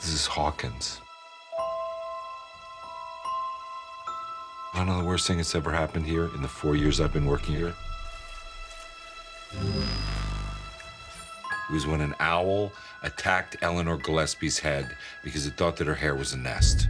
Mrs. Hawkins. I know the worst thing that's ever happened here in the four years I've been working here. It was when an owl attacked Eleanor Gillespie's head because it thought that her hair was a nest.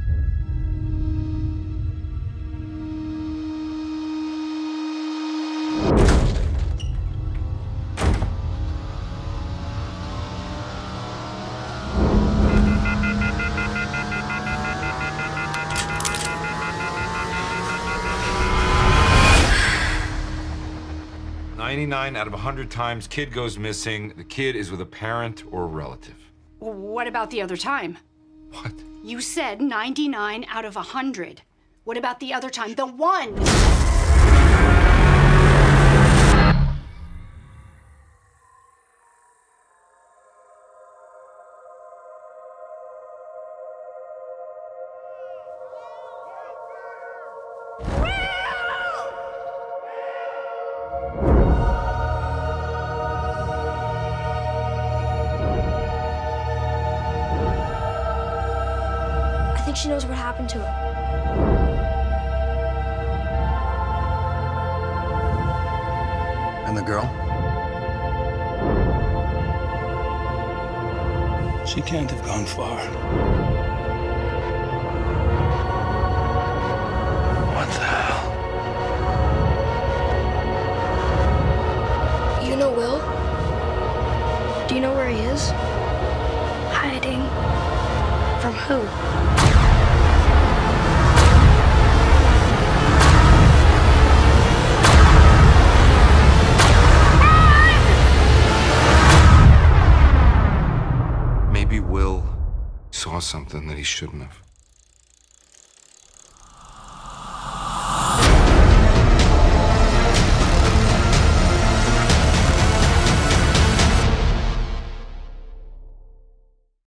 99 out of 100 times, kid goes missing. The kid is with a parent or a relative. What about the other time? What? You said 99 out of 100. What about the other time? The one! Think she knows what happened to him. And the girl? She can't have gone far. What the hell? You know Will? Do you know where he is? Hiding. From who? Saw something that he shouldn't have.